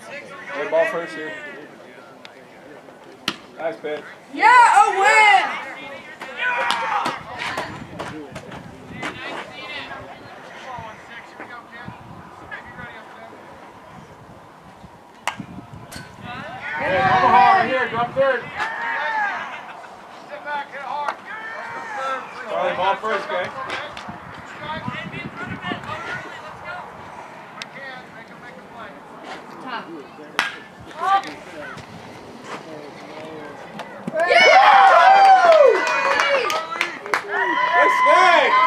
Play ball first here. Nice pitch. Yeah, a win! Hey, Omaha, right here, drop third. Charlie, ball first, okay? Respect!